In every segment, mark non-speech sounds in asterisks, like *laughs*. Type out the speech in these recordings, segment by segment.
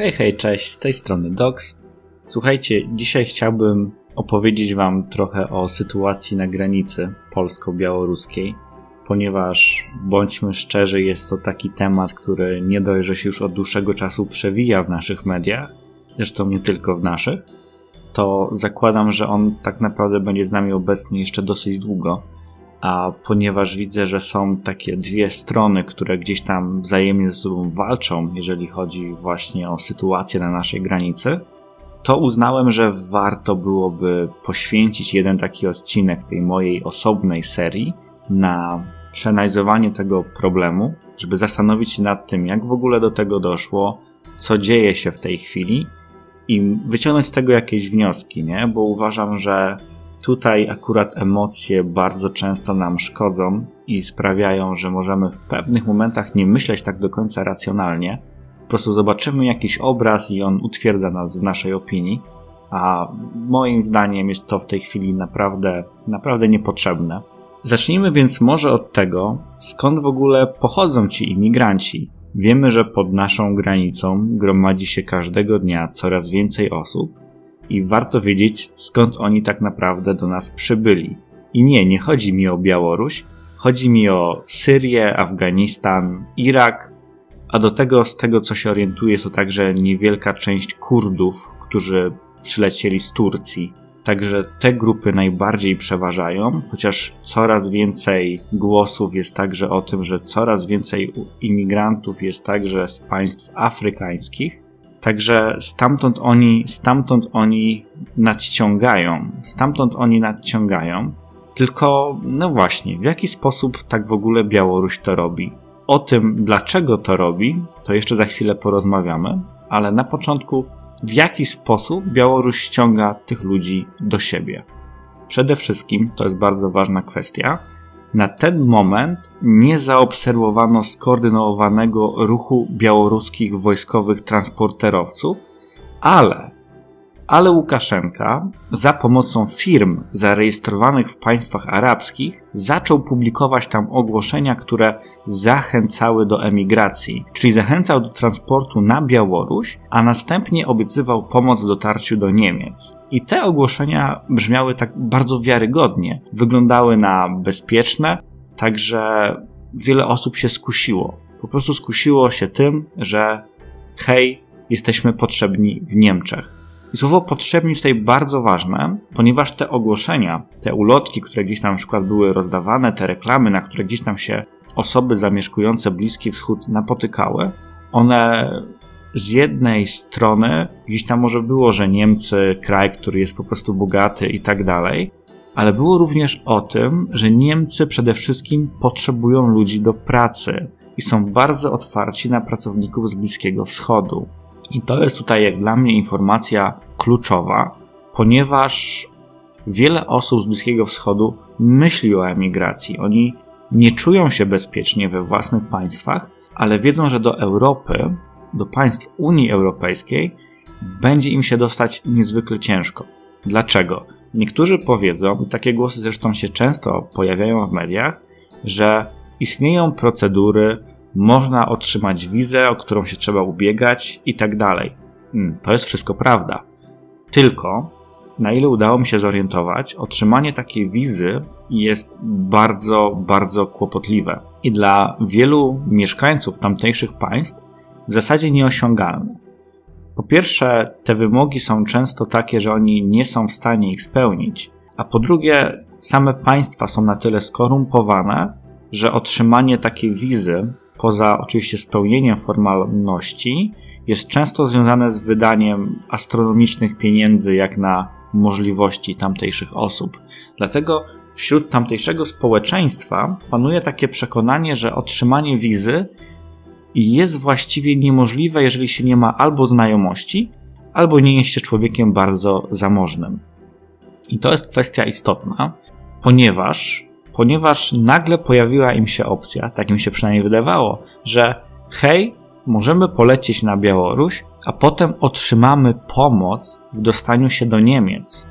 Hej, hej, cześć, z tej strony Docs. Słuchajcie, dzisiaj chciałbym opowiedzieć Wam trochę o sytuacji na granicy polsko-białoruskiej, ponieważ bądźmy szczerzy, jest to taki temat, który nie dość, że się już od dłuższego czasu przewija w naszych mediach, zresztą nie tylko w naszych, to zakładam, że on tak naprawdę będzie z nami obecny jeszcze dosyć długo. A ponieważ widzę, że są takie dwie strony, które gdzieś tam wzajemnie ze sobą walczą, jeżeli chodzi właśnie o sytuację na naszej granicy, to uznałem, że warto byłoby poświęcić jeden taki odcinek tej mojej osobnej serii na przeanalizowanie tego problemu, żeby zastanowić się nad tym, jak w ogóle do tego doszło, co dzieje się w tej chwili i wyciągnąć z tego jakieś wnioski, nie? Bo uważam, że tutaj akurat emocje bardzo często nam szkodzą i sprawiają, że możemy w pewnych momentach nie myśleć tak do końca racjonalnie. Po prostu zobaczymy jakiś obraz i on utwierdza nas w naszej opinii, a moim zdaniem jest to w tej chwili naprawdę, naprawdę niepotrzebne. Zacznijmy więc może od tego, skąd w ogóle pochodzą ci imigranci. Wiemy, że pod naszą granicą gromadzi się każdego dnia coraz więcej osób i warto wiedzieć, skąd oni tak naprawdę do nas przybyli. I nie, nie chodzi mi o Białoruś, chodzi mi o Syrię, Afganistan, Irak, a do tego, z tego co się orientuję, to także niewielka część Kurdów, którzy przylecieli z Turcji. Także te grupy najbardziej przeważają, chociaż coraz więcej głosów jest także o tym, że coraz więcej imigrantów jest także z państw afrykańskich. Także stamtąd oni, stamtąd oni nadciągają, stamtąd oni nadciągają. Tylko, no właśnie, w jaki sposób tak w ogóle Białoruś to robi? O tym, dlaczego to robi, to jeszcze za chwilę porozmawiamy, ale na początku w jaki sposób Białoruś ściąga tych ludzi do siebie. Przede wszystkim, to jest bardzo ważna kwestia, na ten moment nie zaobserwowano skoordynowanego ruchu białoruskich wojskowych transporterowców, ale ale Łukaszenka za pomocą firm zarejestrowanych w państwach arabskich zaczął publikować tam ogłoszenia, które zachęcały do emigracji, czyli zachęcał do transportu na Białoruś, a następnie obiecywał pomoc w dotarciu do Niemiec. I te ogłoszenia brzmiały tak bardzo wiarygodnie, wyglądały na bezpieczne, także wiele osób się skusiło. Po prostu skusiło się tym, że hej, jesteśmy potrzebni w Niemczech. I słowo potrzebni jest tutaj bardzo ważne, ponieważ te ogłoszenia, te ulotki, które gdzieś tam na przykład były rozdawane, te reklamy, na które gdzieś tam się osoby zamieszkujące Bliski Wschód napotykały, one z jednej strony gdzieś tam może było, że Niemcy, kraj, który jest po prostu bogaty i tak dalej, ale było również o tym, że Niemcy przede wszystkim potrzebują ludzi do pracy i są bardzo otwarci na pracowników z Bliskiego Wschodu. I to jest tutaj, jak dla mnie, informacja kluczowa, ponieważ wiele osób z Bliskiego Wschodu myśli o emigracji. Oni nie czują się bezpiecznie we własnych państwach, ale wiedzą, że do Europy, do państw Unii Europejskiej, będzie im się dostać niezwykle ciężko. Dlaczego? Niektórzy powiedzą, takie głosy zresztą się często pojawiają w mediach, że istnieją procedury, można otrzymać wizę, o którą się trzeba ubiegać i tak dalej. Hmm, to jest wszystko prawda. Tylko, na ile udało mi się zorientować, otrzymanie takiej wizy jest bardzo, bardzo kłopotliwe i dla wielu mieszkańców tamtejszych państw w zasadzie nieosiągalne. Po pierwsze, te wymogi są często takie, że oni nie są w stanie ich spełnić, a po drugie, same państwa są na tyle skorumpowane, że otrzymanie takiej wizy poza oczywiście spełnieniem formalności, jest często związane z wydaniem astronomicznych pieniędzy jak na możliwości tamtejszych osób. Dlatego wśród tamtejszego społeczeństwa panuje takie przekonanie, że otrzymanie wizy jest właściwie niemożliwe, jeżeli się nie ma albo znajomości, albo nie jest się człowiekiem bardzo zamożnym. I to jest kwestia istotna, ponieważ ponieważ nagle pojawiła im się opcja, tak im się przynajmniej wydawało, że hej, możemy polecieć na Białoruś, a potem otrzymamy pomoc w dostaniu się do Niemiec.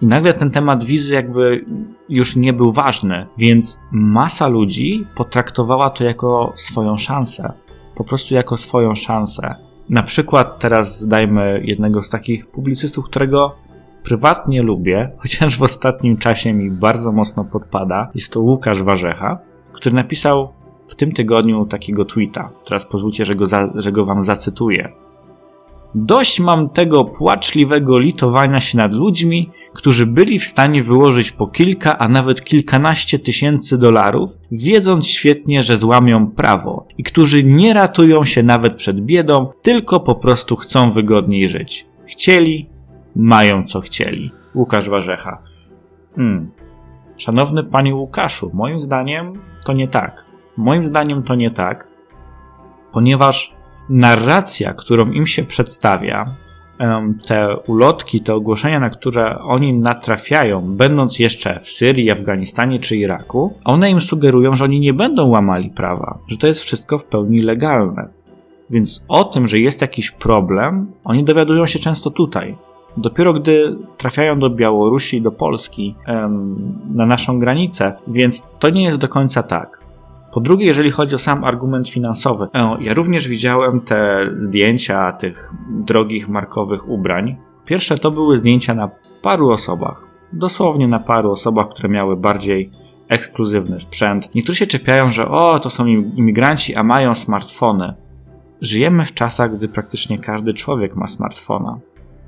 I nagle ten temat wizy jakby już nie był ważny, więc masa ludzi potraktowała to jako swoją szansę. Po prostu jako swoją szansę. Na przykład teraz dajmy jednego z takich publicystów, którego prywatnie lubię, chociaż w ostatnim czasie mi bardzo mocno podpada. Jest to Łukasz Warzecha, który napisał w tym tygodniu takiego tweeta. Teraz pozwólcie, że go, za, że go wam zacytuję. Dość mam tego płaczliwego litowania się nad ludźmi, którzy byli w stanie wyłożyć po kilka, a nawet kilkanaście tysięcy dolarów, wiedząc świetnie, że złamią prawo i którzy nie ratują się nawet przed biedą, tylko po prostu chcą wygodniej żyć. Chcieli, mają co chcieli. Łukasz Warzecha. Hmm. Szanowny panie Łukaszu, moim zdaniem to nie tak. Moim zdaniem to nie tak, ponieważ narracja, którą im się przedstawia, te ulotki, te ogłoszenia, na które oni natrafiają, będąc jeszcze w Syrii, Afganistanie czy Iraku, one im sugerują, że oni nie będą łamali prawa, że to jest wszystko w pełni legalne. Więc o tym, że jest jakiś problem, oni dowiadują się często tutaj. Dopiero gdy trafiają do Białorusi, do Polski, na naszą granicę, więc to nie jest do końca tak. Po drugie, jeżeli chodzi o sam argument finansowy, e, ja również widziałem te zdjęcia tych drogich markowych ubrań. Pierwsze to były zdjęcia na paru osobach, dosłownie na paru osobach, które miały bardziej ekskluzywny sprzęt. Niektórzy się czepiają, że o, to są imigranci, a mają smartfony. Żyjemy w czasach, gdy praktycznie każdy człowiek ma smartfona.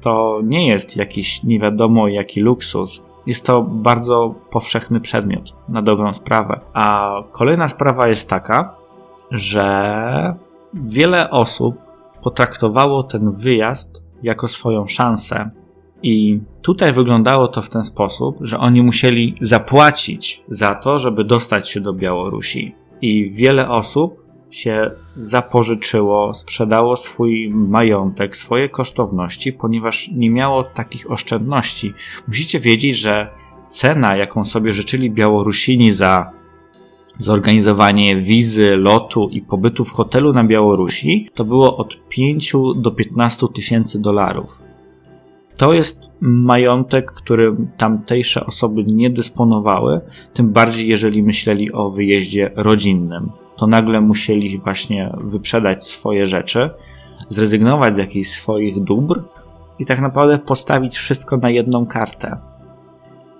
To nie jest jakiś nie wiadomo jaki luksus, jest to bardzo powszechny przedmiot, na dobrą sprawę. A kolejna sprawa jest taka, że wiele osób potraktowało ten wyjazd jako swoją szansę. I tutaj wyglądało to w ten sposób, że oni musieli zapłacić za to, żeby dostać się do Białorusi. I wiele osób się zapożyczyło, sprzedało swój majątek, swoje kosztowności, ponieważ nie miało takich oszczędności. Musicie wiedzieć, że cena, jaką sobie życzyli Białorusini za zorganizowanie wizy, lotu i pobytu w hotelu na Białorusi, to było od 5 do 15 tysięcy dolarów. To jest majątek, którym tamtejsze osoby nie dysponowały, tym bardziej jeżeli myśleli o wyjeździe rodzinnym to nagle musieli właśnie wyprzedać swoje rzeczy, zrezygnować z jakichś swoich dóbr i tak naprawdę postawić wszystko na jedną kartę.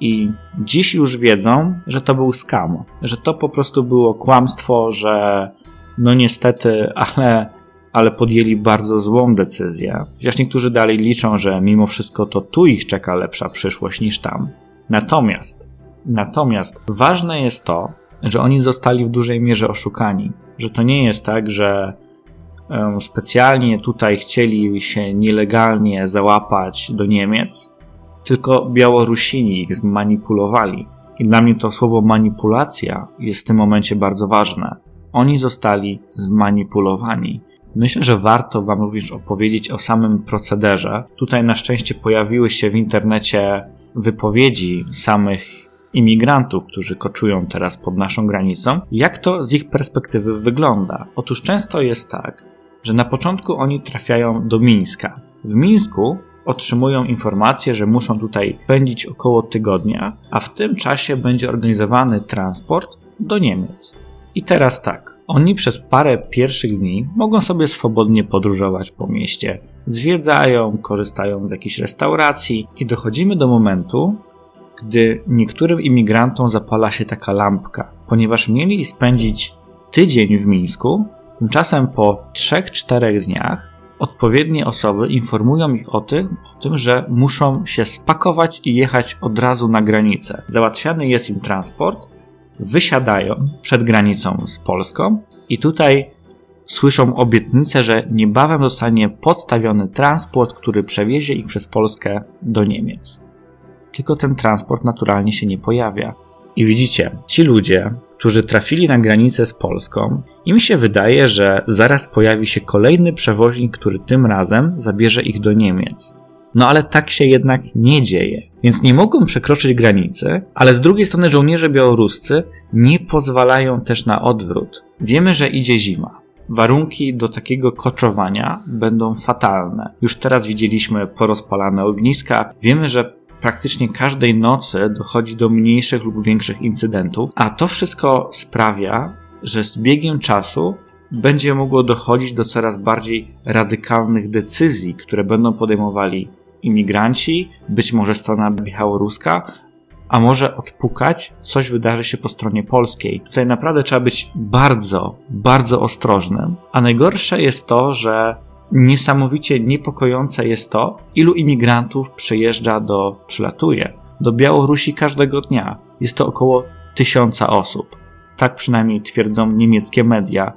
I dziś już wiedzą, że to był skam, że to po prostu było kłamstwo, że no niestety, *laughs* ale, ale podjęli bardzo złą decyzję. Chociaż niektórzy dalej liczą, że mimo wszystko to tu ich czeka lepsza przyszłość niż tam. Natomiast, natomiast ważne jest to, że oni zostali w dużej mierze oszukani. Że to nie jest tak, że specjalnie tutaj chcieli się nielegalnie załapać do Niemiec, tylko Białorusini ich zmanipulowali. I dla mnie to słowo manipulacja jest w tym momencie bardzo ważne. Oni zostali zmanipulowani. Myślę, że warto Wam również opowiedzieć o samym procederze. Tutaj na szczęście pojawiły się w internecie wypowiedzi samych imigrantów, którzy koczują teraz pod naszą granicą, jak to z ich perspektywy wygląda. Otóż często jest tak, że na początku oni trafiają do Mińska. W Mińsku otrzymują informację, że muszą tutaj spędzić około tygodnia, a w tym czasie będzie organizowany transport do Niemiec. I teraz tak, oni przez parę pierwszych dni mogą sobie swobodnie podróżować po mieście, zwiedzają, korzystają z jakichś restauracji i dochodzimy do momentu, gdy niektórym imigrantom zapala się taka lampka, ponieważ mieli spędzić tydzień w Mińsku, tymczasem po 3-4 dniach odpowiednie osoby informują ich o tym, o tym, że muszą się spakować i jechać od razu na granicę. Załatwiany jest im transport, wysiadają przed granicą z Polską i tutaj słyszą obietnicę, że niebawem zostanie podstawiony transport, który przewiezie ich przez Polskę do Niemiec tylko ten transport naturalnie się nie pojawia. I widzicie, ci ludzie, którzy trafili na granicę z Polską, im się wydaje, że zaraz pojawi się kolejny przewoźnik, który tym razem zabierze ich do Niemiec. No ale tak się jednak nie dzieje. Więc nie mogą przekroczyć granicy, ale z drugiej strony żołnierze białoruscy nie pozwalają też na odwrót. Wiemy, że idzie zima. Warunki do takiego koczowania będą fatalne. Już teraz widzieliśmy porozpalane ogniska. Wiemy, że praktycznie każdej nocy dochodzi do mniejszych lub większych incydentów, a to wszystko sprawia, że z biegiem czasu będzie mogło dochodzić do coraz bardziej radykalnych decyzji, które będą podejmowali imigranci, być może strona białoruska, a może odpukać, coś wydarzy się po stronie polskiej. Tutaj naprawdę trzeba być bardzo, bardzo ostrożnym. A najgorsze jest to, że niesamowicie niepokojące jest to, ilu imigrantów przyjeżdża do, przylatuje do Białorusi każdego dnia. Jest to około tysiąca osób. Tak przynajmniej twierdzą niemieckie media.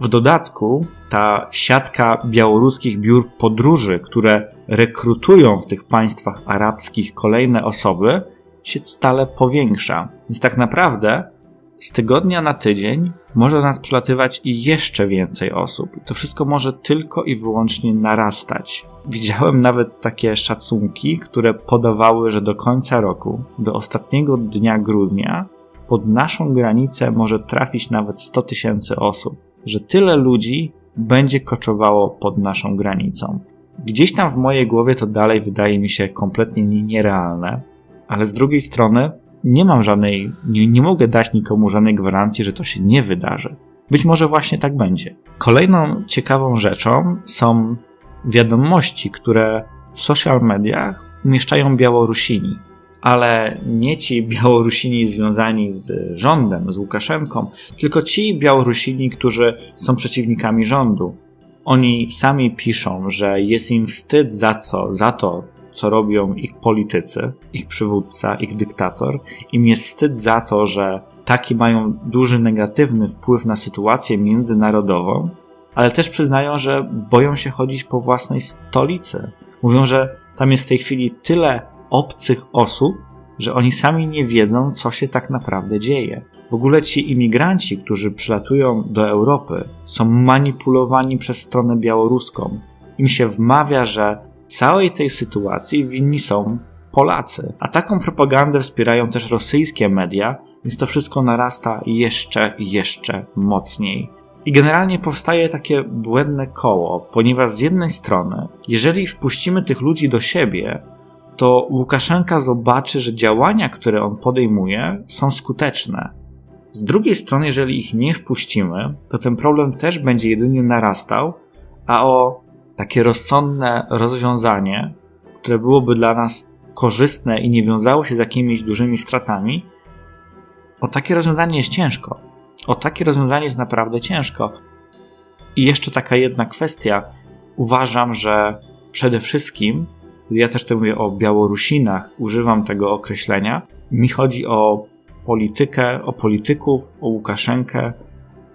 W dodatku ta siatka białoruskich biur podróży, które rekrutują w tych państwach arabskich kolejne osoby, się stale powiększa. Więc tak naprawdę z tygodnia na tydzień może do nas przelatywać i jeszcze więcej osób. To wszystko może tylko i wyłącznie narastać. Widziałem nawet takie szacunki, które podawały, że do końca roku, do ostatniego dnia grudnia, pod naszą granicę może trafić nawet 100 tysięcy osób. Że tyle ludzi będzie koczowało pod naszą granicą. Gdzieś tam w mojej głowie to dalej wydaje mi się kompletnie nierealne, ale z drugiej strony nie mam żadnej, nie, nie mogę dać nikomu żadnej gwarancji, że to się nie wydarzy. Być może właśnie tak będzie. Kolejną ciekawą rzeczą są wiadomości, które w social mediach umieszczają Białorusini, ale nie ci Białorusini związani z rządem, z Łukaszenką, tylko ci Białorusini, którzy są przeciwnikami rządu. Oni sami piszą, że jest im wstyd za co, za to, co robią ich politycy, ich przywódca, ich dyktator. Im jest wstyd za to, że taki mają duży negatywny wpływ na sytuację międzynarodową, ale też przyznają, że boją się chodzić po własnej stolicy. Mówią, że tam jest w tej chwili tyle obcych osób, że oni sami nie wiedzą, co się tak naprawdę dzieje. W ogóle ci imigranci, którzy przylatują do Europy, są manipulowani przez stronę białoruską. Im się wmawia, że całej tej sytuacji winni są Polacy. A taką propagandę wspierają też rosyjskie media, więc to wszystko narasta jeszcze, jeszcze mocniej. I generalnie powstaje takie błędne koło, ponieważ z jednej strony, jeżeli wpuścimy tych ludzi do siebie, to Łukaszenka zobaczy, że działania, które on podejmuje, są skuteczne. Z drugiej strony, jeżeli ich nie wpuścimy, to ten problem też będzie jedynie narastał, a o takie rozsądne rozwiązanie, które byłoby dla nas korzystne i nie wiązało się z jakimiś dużymi stratami, o takie rozwiązanie jest ciężko. O takie rozwiązanie jest naprawdę ciężko. I jeszcze taka jedna kwestia. Uważam, że przede wszystkim, ja też tu mówię o Białorusinach, używam tego określenia, mi chodzi o politykę, o polityków, o Łukaszenkę,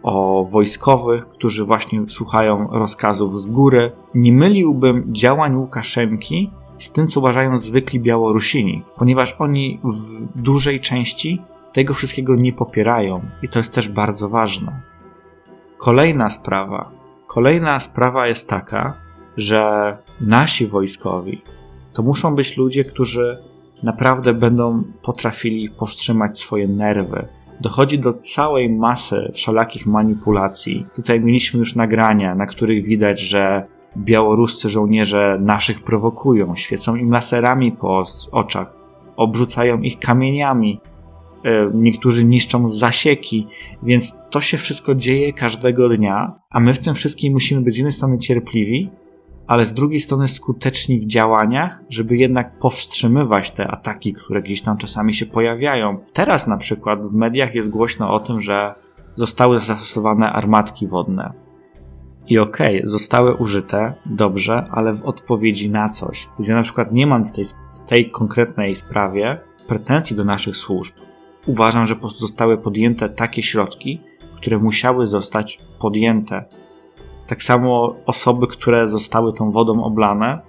o wojskowych, którzy właśnie słuchają rozkazów z góry. Nie myliłbym działań Łukaszenki z tym, co uważają zwykli Białorusini, ponieważ oni w dużej części tego wszystkiego nie popierają i to jest też bardzo ważne. Kolejna sprawa. Kolejna sprawa jest taka, że nasi wojskowi to muszą być ludzie, którzy naprawdę będą potrafili powstrzymać swoje nerwy, dochodzi do całej masy wszelakich manipulacji. Tutaj mieliśmy już nagrania, na których widać, że białoruscy żołnierze naszych prowokują, świecą im laserami po oczach, obrzucają ich kamieniami, e, niektórzy niszczą zasieki, więc to się wszystko dzieje każdego dnia, a my w tym wszystkim musimy być z jednej strony cierpliwi, ale z drugiej strony skuteczni w działaniach, żeby jednak powstrzymywać te ataki, które gdzieś tam czasami się pojawiają. Teraz na przykład w mediach jest głośno o tym, że zostały zastosowane armatki wodne. I okej, okay, zostały użyte, dobrze, ale w odpowiedzi na coś. Więc ja na przykład nie mam w tej, w tej konkretnej sprawie pretensji do naszych służb. Uważam, że po prostu zostały podjęte takie środki, które musiały zostać podjęte tak samo osoby, które zostały tą wodą oblane,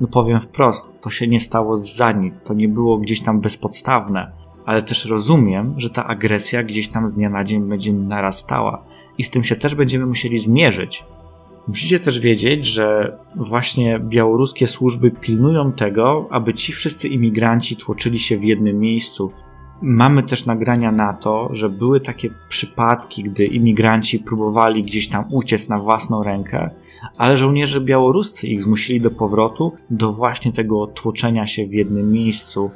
no powiem wprost, to się nie stało za nic, to nie było gdzieś tam bezpodstawne, ale też rozumiem, że ta agresja gdzieś tam z dnia na dzień będzie narastała i z tym się też będziemy musieli zmierzyć. Musicie też wiedzieć, że właśnie białoruskie służby pilnują tego, aby ci wszyscy imigranci tłoczyli się w jednym miejscu, Mamy też nagrania na to, że były takie przypadki, gdy imigranci próbowali gdzieś tam uciec na własną rękę, ale żołnierze białoruscy ich zmusili do powrotu, do właśnie tego tłoczenia się w jednym miejscu.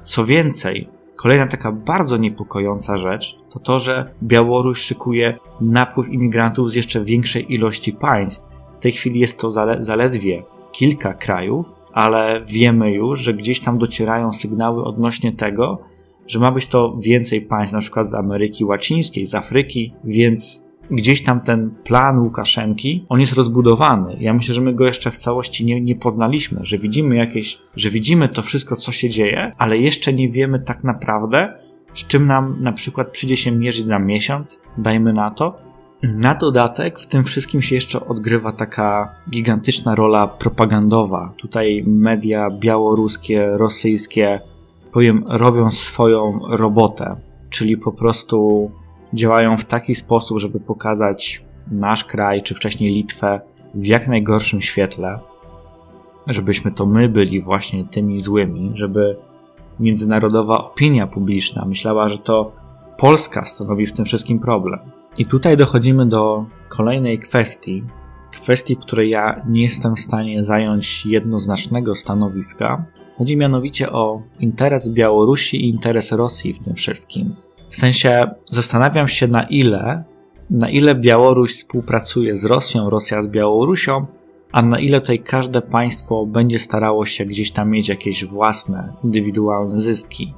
Co więcej, kolejna taka bardzo niepokojąca rzecz to to, że Białoruś szykuje napływ imigrantów z jeszcze większej ilości państw. W tej chwili jest to zale zaledwie kilka krajów, ale wiemy już, że gdzieś tam docierają sygnały odnośnie tego, że ma być to więcej państw, na przykład z Ameryki Łacińskiej, z Afryki, więc gdzieś tam ten plan Łukaszenki, on jest rozbudowany. Ja myślę, że my go jeszcze w całości nie, nie poznaliśmy, że widzimy jakieś, że widzimy to wszystko, co się dzieje, ale jeszcze nie wiemy tak naprawdę, z czym nam na przykład przyjdzie się mierzyć za miesiąc, dajmy na to. Na dodatek w tym wszystkim się jeszcze odgrywa taka gigantyczna rola propagandowa. Tutaj media białoruskie, rosyjskie, powiem, robią swoją robotę, czyli po prostu działają w taki sposób, żeby pokazać nasz kraj, czy wcześniej Litwę, w jak najgorszym świetle, żebyśmy to my byli właśnie tymi złymi, żeby międzynarodowa opinia publiczna myślała, że to Polska stanowi w tym wszystkim problem. I tutaj dochodzimy do kolejnej kwestii, kwestii, której ja nie jestem w stanie zająć jednoznacznego stanowiska. Chodzi mianowicie o interes Białorusi i interes Rosji w tym wszystkim. W sensie zastanawiam się na ile, na ile Białoruś współpracuje z Rosją, Rosja z Białorusią, a na ile tutaj każde państwo będzie starało się gdzieś tam mieć jakieś własne, indywidualne zyski.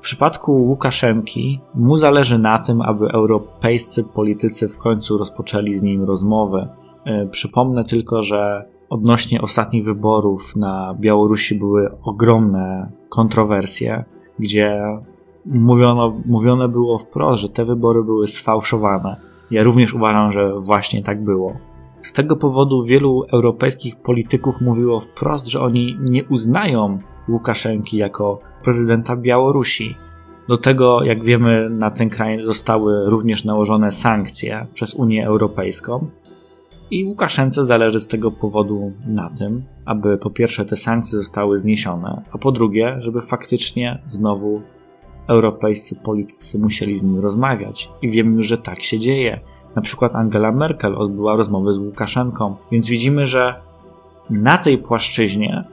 W przypadku Łukaszenki mu zależy na tym, aby europejscy politycy w końcu rozpoczęli z nim rozmowy. E, przypomnę tylko, że odnośnie ostatnich wyborów na Białorusi były ogromne kontrowersje, gdzie mówiono, mówione było wprost, że te wybory były sfałszowane. Ja również uważam, że właśnie tak było. Z tego powodu wielu europejskich polityków mówiło wprost, że oni nie uznają Łukaszenki jako prezydenta Białorusi. Do tego, jak wiemy, na ten kraj zostały również nałożone sankcje przez Unię Europejską. I Łukaszence zależy z tego powodu na tym, aby po pierwsze te sankcje zostały zniesione, a po drugie, żeby faktycznie znowu europejscy politycy musieli z nim rozmawiać. I wiemy, że tak się dzieje. Na przykład Angela Merkel odbyła rozmowy z Łukaszenką, więc widzimy, że na tej płaszczyźnie,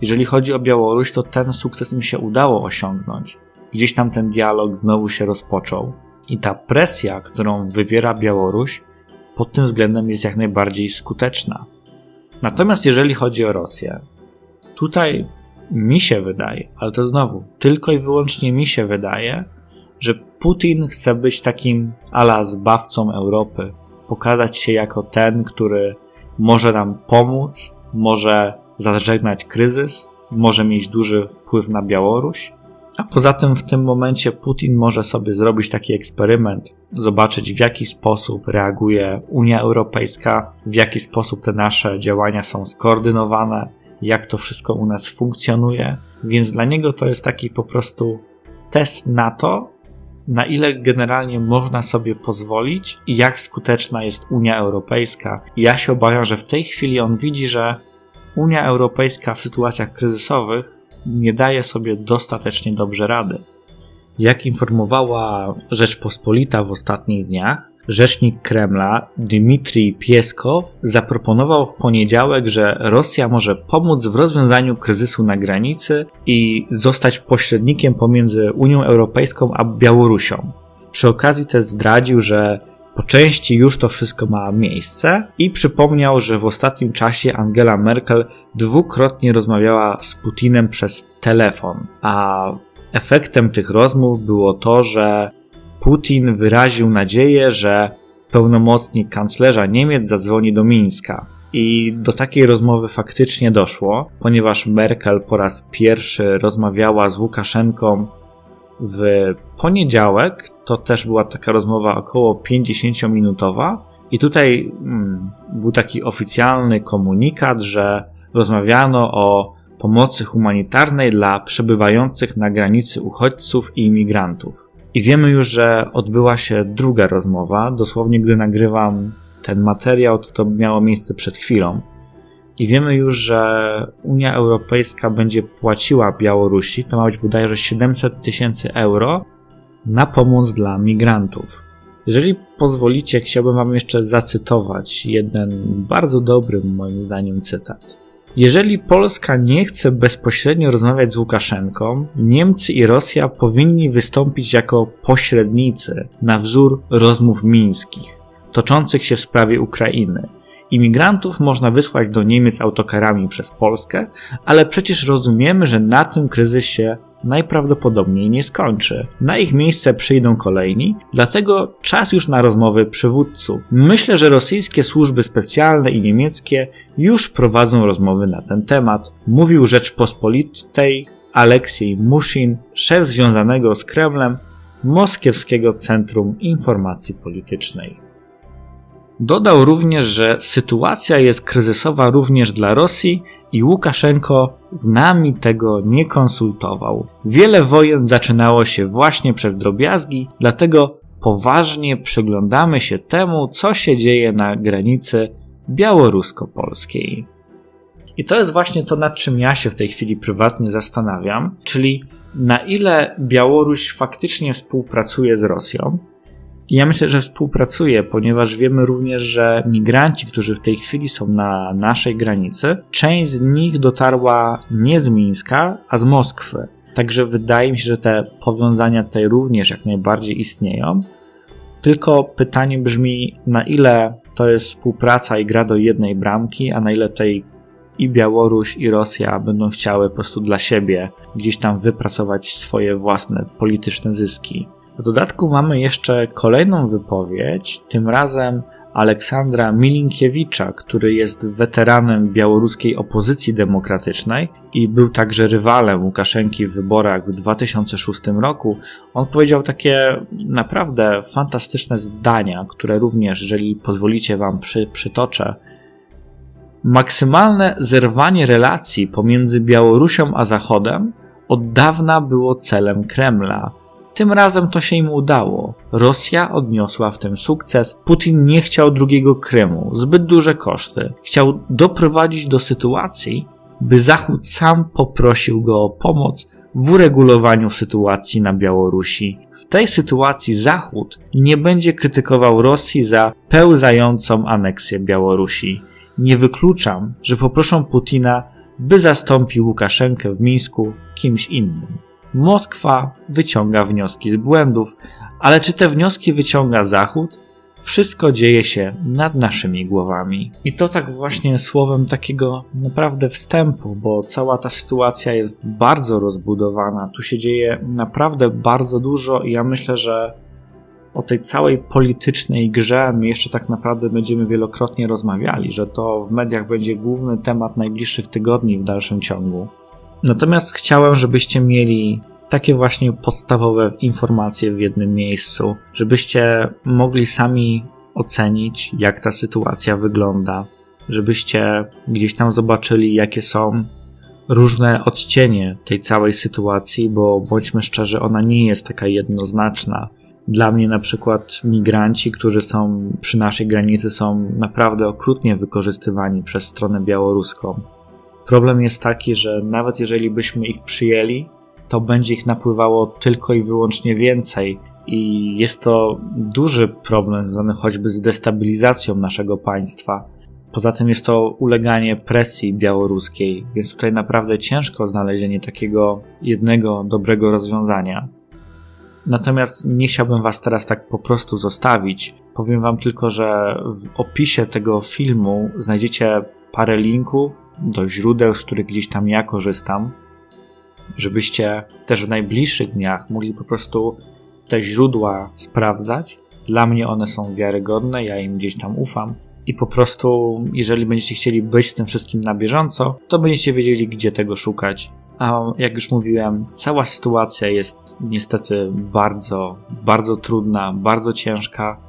jeżeli chodzi o Białoruś, to ten sukces im się udało osiągnąć. Gdzieś tam ten dialog znowu się rozpoczął. I ta presja, którą wywiera Białoruś, pod tym względem jest jak najbardziej skuteczna. Natomiast jeżeli chodzi o Rosję, tutaj mi się wydaje, ale to znowu, tylko i wyłącznie mi się wydaje, że Putin chce być takim ala zbawcą Europy, pokazać się jako ten, który może nam pomóc, może zażegnać kryzys, może mieć duży wpływ na Białoruś. A poza tym w tym momencie Putin może sobie zrobić taki eksperyment, zobaczyć w jaki sposób reaguje Unia Europejska, w jaki sposób te nasze działania są skoordynowane, jak to wszystko u nas funkcjonuje, więc dla niego to jest taki po prostu test na to, na ile generalnie można sobie pozwolić i jak skuteczna jest Unia Europejska. ja się obawiam, że w tej chwili on widzi, że Unia Europejska w sytuacjach kryzysowych nie daje sobie dostatecznie dobrze rady. Jak informowała Rzeczpospolita w ostatnich dniach, Rzecznik Kremla Dmitrij Pieskow zaproponował w poniedziałek, że Rosja może pomóc w rozwiązaniu kryzysu na granicy i zostać pośrednikiem pomiędzy Unią Europejską a Białorusią. Przy okazji też zdradził, że po części już to wszystko ma miejsce i przypomniał, że w ostatnim czasie Angela Merkel dwukrotnie rozmawiała z Putinem przez telefon, a efektem tych rozmów było to, że Putin wyraził nadzieję, że pełnomocnik kanclerza Niemiec zadzwoni do Mińska. I do takiej rozmowy faktycznie doszło, ponieważ Merkel po raz pierwszy rozmawiała z Łukaszenką w poniedziałek. To też była taka rozmowa około 50-minutowa. I tutaj hmm, był taki oficjalny komunikat, że rozmawiano o pomocy humanitarnej dla przebywających na granicy uchodźców i imigrantów. I wiemy już, że odbyła się druga rozmowa. Dosłownie, gdy nagrywam ten materiał, to to miało miejsce przed chwilą. I wiemy już, że Unia Europejska będzie płaciła Białorusi, to ma być bodajże 700 tysięcy euro, na pomoc dla migrantów. Jeżeli pozwolicie, chciałbym Wam jeszcze zacytować jeden bardzo dobry, moim zdaniem, cytat. Jeżeli Polska nie chce bezpośrednio rozmawiać z Łukaszenką, Niemcy i Rosja powinni wystąpić jako pośrednicy na wzór rozmów mińskich. toczących się w sprawie Ukrainy. Imigrantów można wysłać do Niemiec autokarami przez Polskę, ale przecież rozumiemy, że na tym kryzys się najprawdopodobniej nie skończy. Na ich miejsce przyjdą kolejni, dlatego czas już na rozmowy przywódców. Myślę, że rosyjskie służby specjalne i niemieckie już prowadzą rozmowy na ten temat. Mówił Rzeczpospolitej Aleksiej Muszin, szef związanego z Kremlem Moskiewskiego Centrum Informacji Politycznej. Dodał również, że sytuacja jest kryzysowa również dla Rosji i Łukaszenko z nami tego nie konsultował. Wiele wojen zaczynało się właśnie przez drobiazgi, dlatego poważnie przyglądamy się temu, co się dzieje na granicy białorusko-polskiej. I to jest właśnie to, nad czym ja się w tej chwili prywatnie zastanawiam, czyli na ile Białoruś faktycznie współpracuje z Rosją, ja myślę, że współpracuje, ponieważ wiemy również, że migranci, którzy w tej chwili są na naszej granicy, część z nich dotarła nie z Mińska, a z Moskwy. Także wydaje mi się, że te powiązania tutaj również jak najbardziej istnieją. Tylko pytanie brzmi, na ile to jest współpraca i gra do jednej bramki, a na ile tutaj i Białoruś, i Rosja będą chciały po prostu dla siebie gdzieś tam wypracować swoje własne polityczne zyski. W dodatku mamy jeszcze kolejną wypowiedź, tym razem Aleksandra Milinkiewicza, który jest weteranem białoruskiej opozycji demokratycznej i był także rywalem Łukaszenki w wyborach w 2006 roku. On powiedział takie naprawdę fantastyczne zdania, które również, jeżeli pozwolicie Wam, przy, przytoczę. Maksymalne zerwanie relacji pomiędzy Białorusią a Zachodem od dawna było celem Kremla tym razem to się im udało. Rosja odniosła w tym sukces. Putin nie chciał drugiego Krymu, zbyt duże koszty. Chciał doprowadzić do sytuacji, by Zachód sam poprosił go o pomoc w uregulowaniu sytuacji na Białorusi. W tej sytuacji Zachód nie będzie krytykował Rosji za pełzającą aneksję Białorusi. Nie wykluczam, że poproszą Putina, by zastąpił Łukaszenkę w Mińsku kimś innym. Moskwa wyciąga wnioski z błędów, ale czy te wnioski wyciąga Zachód? Wszystko dzieje się nad naszymi głowami. I to tak właśnie słowem takiego naprawdę wstępu, bo cała ta sytuacja jest bardzo rozbudowana. Tu się dzieje naprawdę bardzo dużo i ja myślę, że o tej całej politycznej grze my jeszcze tak naprawdę będziemy wielokrotnie rozmawiali, że to w mediach będzie główny temat najbliższych tygodni w dalszym ciągu. Natomiast chciałem, żebyście mieli takie właśnie podstawowe informacje w jednym miejscu, żebyście mogli sami ocenić, jak ta sytuacja wygląda, żebyście gdzieś tam zobaczyli, jakie są różne odcienie tej całej sytuacji, bo bądźmy szczerzy, ona nie jest taka jednoznaczna. Dla mnie na przykład migranci, którzy są przy naszej granicy, są naprawdę okrutnie wykorzystywani przez stronę białoruską. Problem jest taki, że nawet jeżeli byśmy ich przyjęli, to będzie ich napływało tylko i wyłącznie więcej. I jest to duży problem związany choćby z destabilizacją naszego państwa. Poza tym jest to uleganie presji białoruskiej, więc tutaj naprawdę ciężko znalezienie takiego jednego dobrego rozwiązania. Natomiast nie chciałbym Was teraz tak po prostu zostawić. Powiem Wam tylko, że w opisie tego filmu znajdziecie parę linków do źródeł, z których gdzieś tam ja korzystam, żebyście też w najbliższych dniach mogli po prostu te źródła sprawdzać. Dla mnie one są wiarygodne, ja im gdzieś tam ufam. I po prostu, jeżeli będziecie chcieli być z tym wszystkim na bieżąco, to będziecie wiedzieli, gdzie tego szukać. A jak już mówiłem, cała sytuacja jest niestety bardzo, bardzo trudna, bardzo ciężka.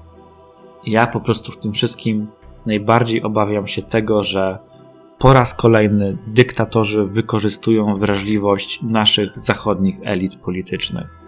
Ja po prostu w tym wszystkim najbardziej obawiam się tego, że po raz kolejny dyktatorzy wykorzystują wrażliwość naszych zachodnich elit politycznych.